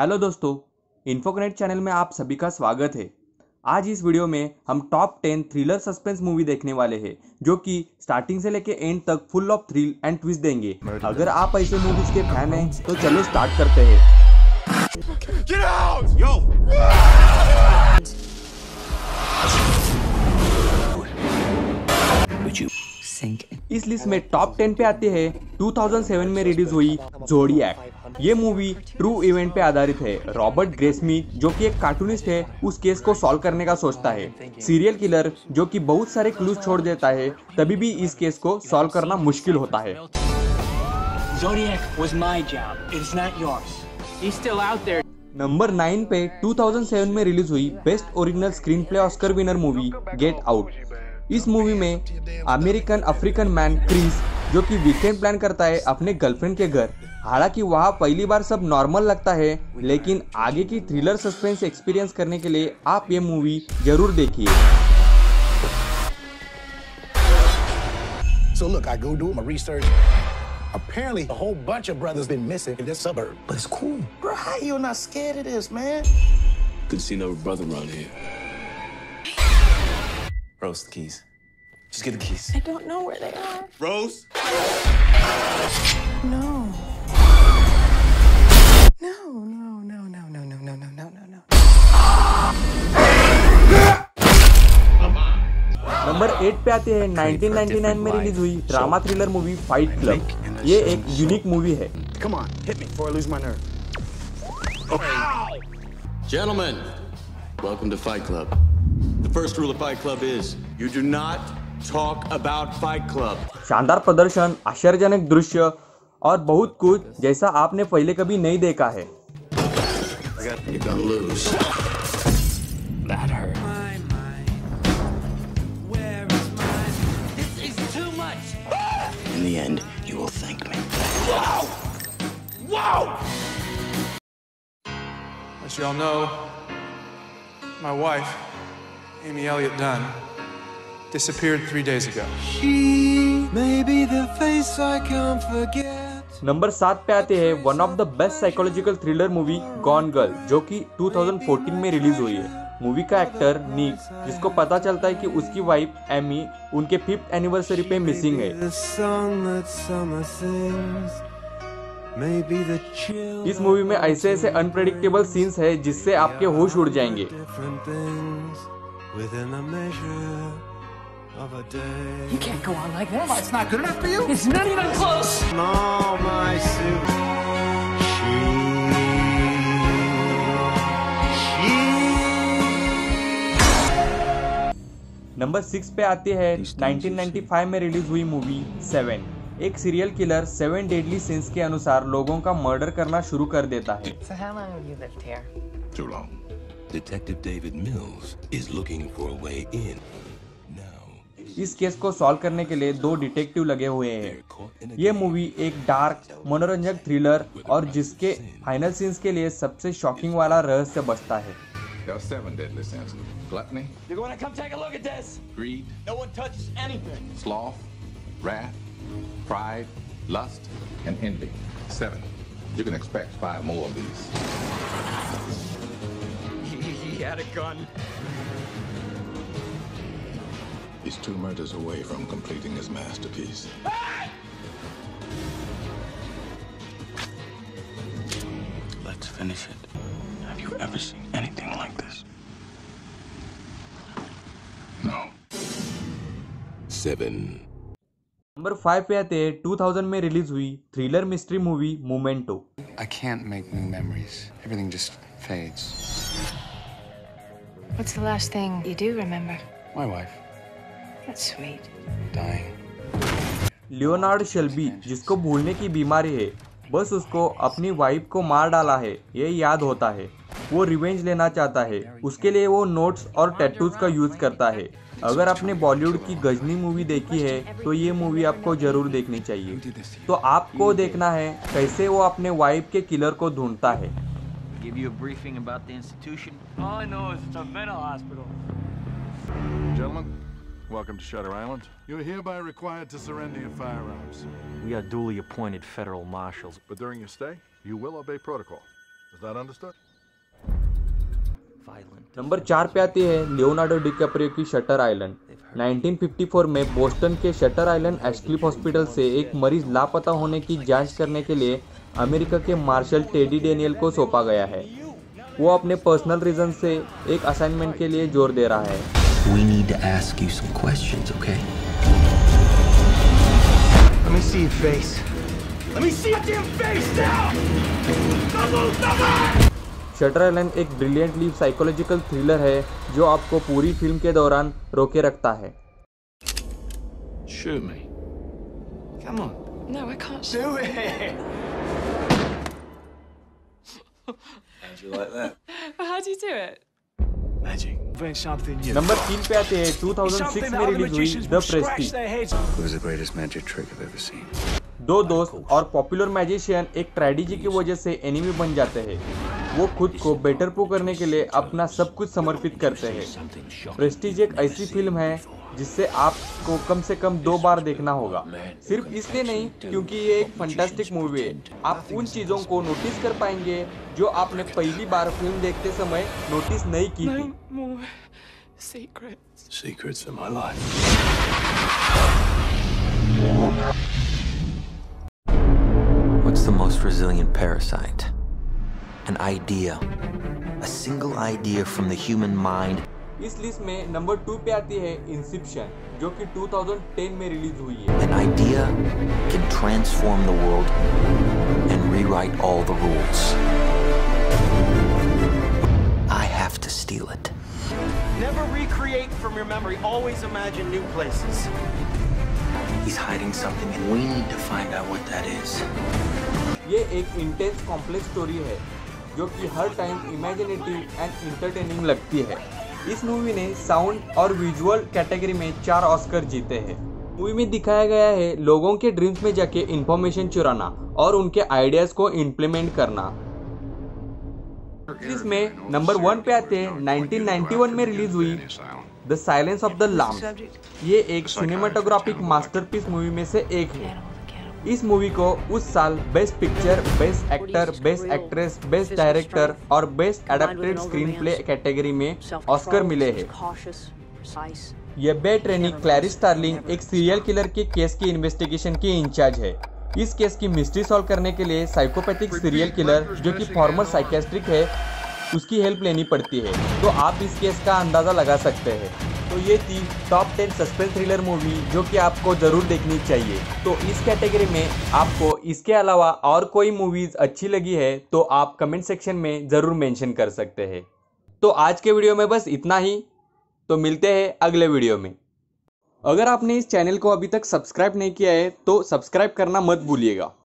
Hello दोस्तों इन्फोकनेट channel में आप सभी का स्वागत है। आज इस वीडियो में हम top ten thriller suspense movie देखने वाले हैं जो कि स्टार्टिंग से लेके एंड तक full of thrill and twist देंगे। अगर आप ऐसे मूवीज़ के फ़ैन हैं तो चलो स्टार्ट करते हैं। इस लिस्ट में टॉप टेन पे आती है। 2007 में रिलीज़ हुई जोडियक ये मूवी ट्रू इवेंट पे आधारित है। रॉबर्ट ग्रेसमी जो कि एक कार्टूनिस्ट है उस केस को सॉल्व करने का सोचता है। सीरियल किलर जो कि बहुत सारे क्लूज छोड़ देता है तभी भी इस केस को सॉल्व करना मुश्किल होता है. नंबर नाइन पे 2007 में रिलीज़ हुई best original screenplay Oscar winner movie get out इस मूवी में अमेरिकन अफ्रीकन मैन क्रिस जो कि वीकेंड प्लान करता है अपने गर्लफ्रेंड के घर हालाँकि वहाँ पहली बार सब नॉर्मल लगता है लेकिन आगे की थ्रिलर सस्पेंस एक्सपीरियंस करने के लिए आप ये मूवी ज़रूर देखिए So look, I go do my research. Apparently, a whole bunch of brothers been missing in this suburb. But it's cool. Bro, how you not scared of this, man? Couldn't see no brother around here. Rose, the keys. Just get the keys. I don't know where they are. Rose? No. No, no, no, no, no, no, no, no, no, no, no. Number eight पे आते हैं 1999 में release हुई drama thriller movie fight club ये एक unique movie है Come on, hit me before I lose my nerve. Gentlemen, welcome to Fight Club. The first rule of Fight Club is you do not talk about fight club शानदार प्रदर्शन आश्चर्यजनक दृश्य और बहुत कुछ जैसा आपने पहले कभी नहीं देखा है In the end, you will thank me. Wow! Wow! As you all know, my wife, Amy Elliott Dunn, disappeared three days ago. She may be the face I can't forget. Number सात पे आते हैं one of the best psychological thriller movie Gone Girl जो कि 2014 में release हुई है movie का एक्टर नीक जिसको पता चलता है कि उसकी वाइफ एमी उनके फिफ्थ एनिवर्सरी पे मिसिंग है इस मूवी में ऐसे ऐसे अनप्रेडिक्टेबल सीन्स है जिससे आपके होश उड़ जाएँगे of a day. You can't go on like this. Well, It's not good enough for you? It's not even close. All my suit, she, number six पे आती है 1995 में रिलीज़ हुई मूवी सेवन एक serial killer seven deadly sins के अनुसार लोगों का मर्डर करना शुरू कर देता है So how long have you lived here? Too long. Detective David Mills is looking for a way in. इस केस को सॉल्व करने के लिए दो डिटेक्टिव लगे हुए हैं। ये मूवी एक डार्क मनोरंजक थ्रिलर और जिसके फाइनल सीन्स के लिए सबसे शॉकिंग वाला रहस्य बचता है। He's two murders away from completing his masterpiece. Let's finish it. Have you ever seen anything like this? No. seven. Number five पे आते हैं 2000 में रिलीज हुई thriller mystery movie Memento I can't make new memories. Everything just fades. What's the last thing you do remember? My wife That's sweet. dying. Leonard Shelby जिसको भूलने की बीमारी है बस उसको अपनी वाइफ को मार डाला है ये याद होता है वो रिवेंज लेना चाहता है उसके लिए वो नोट्स और टैटूज का यूज़ करता है अगर आपने बॉलीवुड की गजनी मूवी देखी है तो ये मूवी आपको ज़रूर देखनी चाहिए तो आपको देखना है कैसे वो अपने वाइफ के किलर को ढूंढता है Give you a briefing about the institution. All I know is it's a mental hospital. Gentlemen, welcome to Shutter Island. You're hereby required to surrender your firearms. We are duly appointed federal marshals. But during your stay, you will obey protocol. Is that understood? Number चार पे आती है Leonardo DiCaprio की Shutter Island 1954 में Boston के shutter island एस्क्लिप hospital से एक मरीज़ लापता होने की जाँच करने के लिए अमेरिका के मार्शल टेडी डेनियल को सौंपा गया है वो अपने पर्सनल रीजन से एक असाइनमेंट के लिए ज़ोर दे रहा है We need to ask you some questions, okay? Let me see your face. Let me see your damn face now! Don't move, don't move! Shutter Island एक ब्रिलियंटली साइकोलॉजिकल थ्रिलर है जो आपको पूरी फ़िल्म के दौरान रोके रखता है Shoot me. Come on. No, I can't. Do it. How'd you like that? How do you do it? Number तीन पे आते हैं। 2006 में रिलीज़ हुई द प्रेस्टीज. दो दोस्त और पॉपुलर मैजिशियन एक ट्रेडिजी की वजह से एनिमी बन जाते हैं। वो खुद को बेटर पो करने के लिए अपना सब कुछ समर्पित करते हैं। प्रेस्टीज एक ऐसी फ़िल्म है जिससे आपको कम से कम दो बार देखना होगा सिर्फ़ इसलिए नहीं क्योंकि ये एक फंटास्टिक मूवी है आप उन चीज़ों को नोटिस कर पाएँगे जो आपने पहली बार फ़िल्म देखते समय नोटिस नहीं की थी Secrets. Secrets What's the most? An idea. A single idea from the human mind इस लिस्ट में नंबर टू पे आती है इंसिप्शन जो कि 2010 में रिलीज़ हुई है An idea can transform the world and rewrite all the rules. I have to steal it. Never recreate from your memory. Always imagine new places. He's hiding something, and we need to find out what that is. ये एक intense complex story है जो कि हर time imaginative and entertaining लगती है इस movie ने साउंड और विजुअल कैटेगरी में चार ऑस्कर जीते हैं। मूवी में दिखाया गया है लोगों के ड्रीम्स में जाके इंफॉर्मेशन चुराना और उनके आइडियाज़ को इम्प्लीमेंट करना। इसमें नंबर वन पे आते हैं। 1991 में रिलीज़ हुई द साइलेंस ऑफ़ द लाम ये एक सिनेमाटोग्राफिक मास्टरपीस मूवी में से एक है। इस मूवी को उस साल best picture best actor best actress best director और best adapted screenplay category में ऑस्कर मिले हैं। यह बे ट्रेनी क्लैरिस स्टार्लिंग एक सीरियल किलर के केस की इन्वेस्टिगेशन की इंचार्ज है। इस केस की मिस्ट्री सॉल्व करने के लिए साइकोपैथिक सीरियल किलर जो कि फॉर्मर साइकेस्ट्रिक है उसकी हेल्प लेनी पड़ती है। तो आप इस केस का अंदाज़ा लगा सकते हैं। तो ये थी top ten suspense thriller movie जो कि आपको ज़रूर देखनी चाहिए। तो इस कैटेगरी में आपको इसके अलावा और कोई मूवीज़ अच्छी लगी है तो आप कमेंट सेक्शन में ज़रूर मेंशन कर सकते हैं। तो आज के वीडियो में बस इतना ही। तो मिलते हैं अगले वीडियो में। अगर आपने इस चैनल को अभी तक सब्सक्राइब नहीं किया है तो सब्सक्राइब करना मत भूलिएगा।